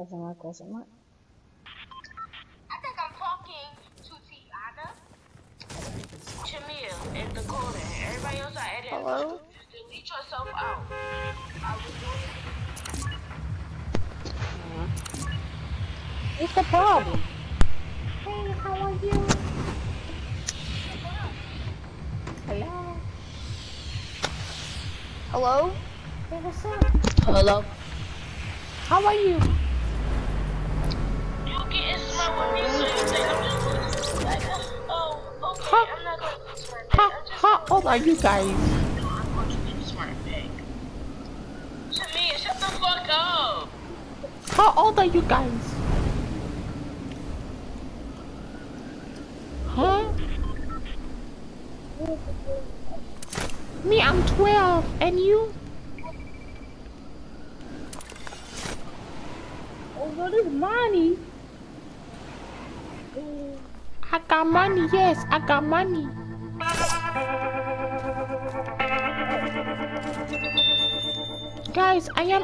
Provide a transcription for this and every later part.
Question mark, question mark. I think I'm talking to Tiana, Jamil, in the corner. Everybody else I added. Hello? Just delete yourself out. I was doing What's the problem? Hey, how are you? Hello? Hello? Hey, what's up? Hello? How are you? You be smart. How, old are you guys? How old are you guys? Huh? Me, I'm 12. And you? Oh, what is money? I got money, yes, I got money. Guys, I am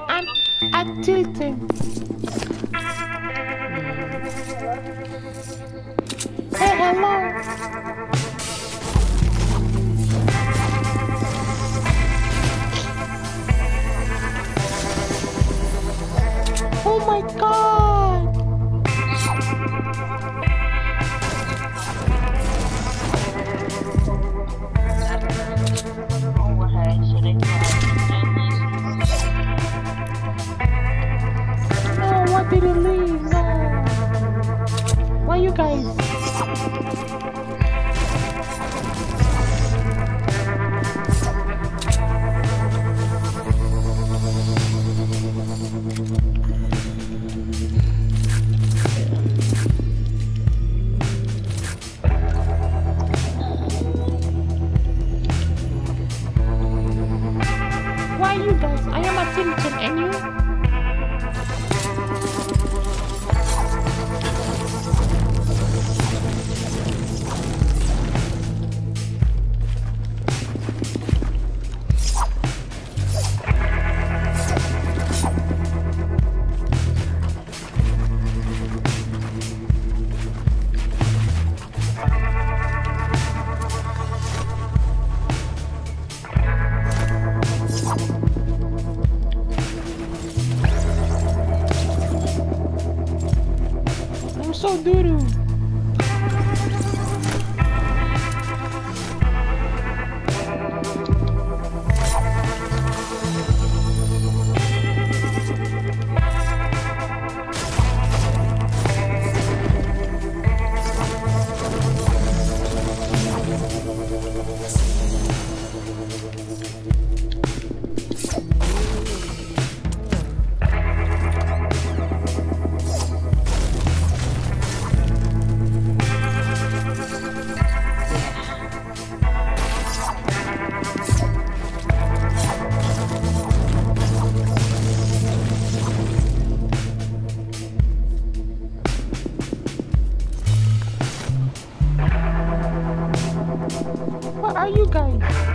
at Tilton. Hey, hello. Guys? You guys? I am a Tilton and you? I'm so are you guys?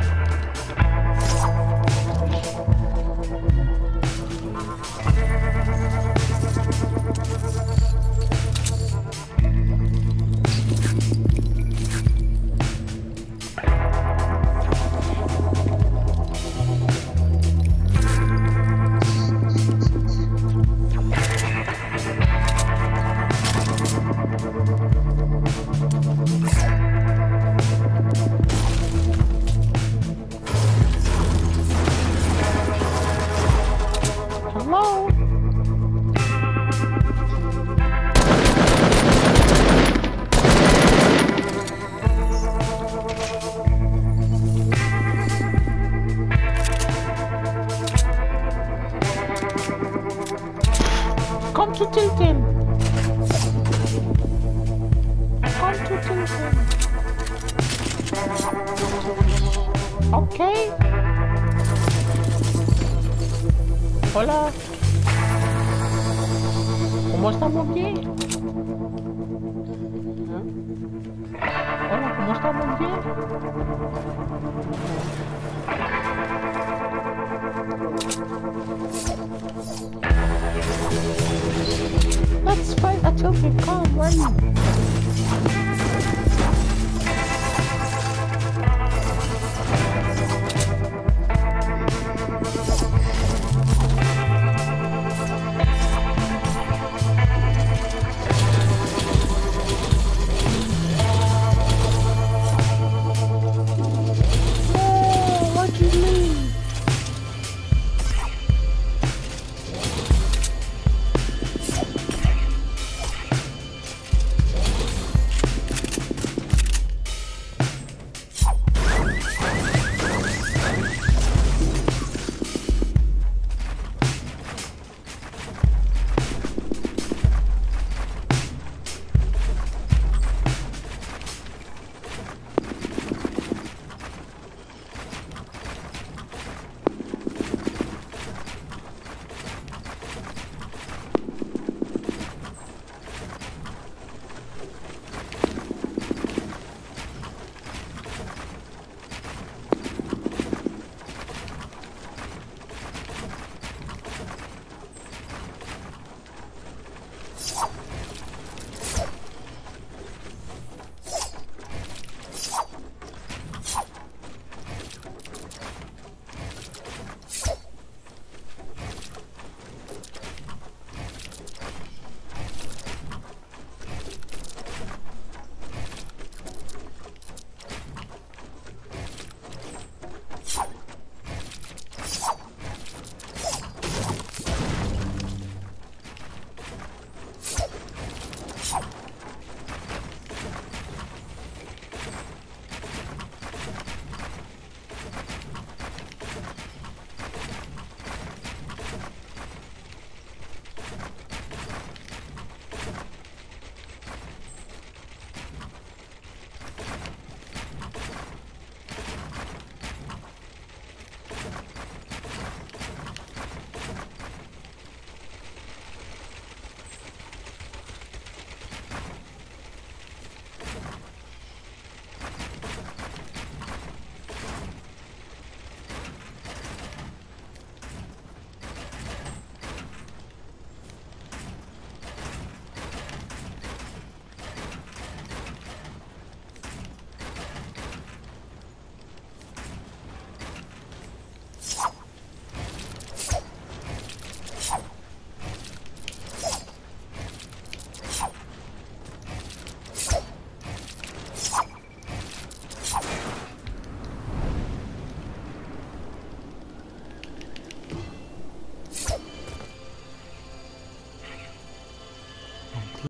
Okay. Hola. ¿Cómo estamos bien? ¿Eh? Hola, ¿cómo estamos let's. Let's go get calm. Where?